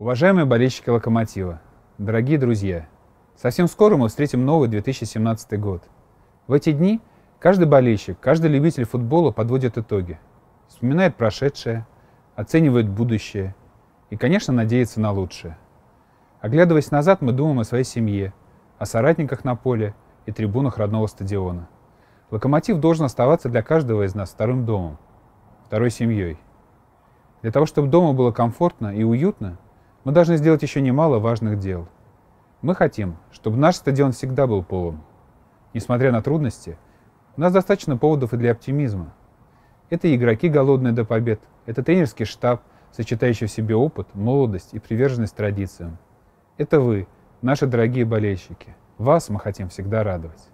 Уважаемые болельщики «Локомотива», дорогие друзья, совсем скоро мы встретим новый 2017 год. В эти дни каждый болельщик, каждый любитель футбола подводит итоги, вспоминает прошедшее, оценивает будущее и, конечно, надеется на лучшее. Оглядываясь назад, мы думаем о своей семье, о соратниках на поле и трибунах родного стадиона. Локомотив должен оставаться для каждого из нас вторым домом, второй семьей. Для того, чтобы дома было комфортно и уютно, мы должны сделать еще немало важных дел. Мы хотим, чтобы наш стадион всегда был полон. Несмотря на трудности, у нас достаточно поводов и для оптимизма. Это игроки, голодные до побед, это тренерский штаб, сочетающий в себе опыт, молодость и приверженность традициям. Это вы, наши дорогие болельщики. Вас мы хотим всегда радовать.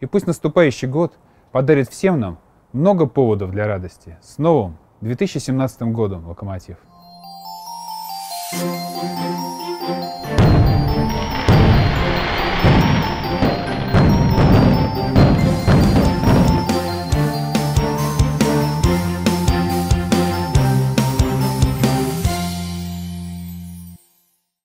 И пусть наступающий год подарит всем нам много поводов для радости. С новым 2017 годом, Локомотив!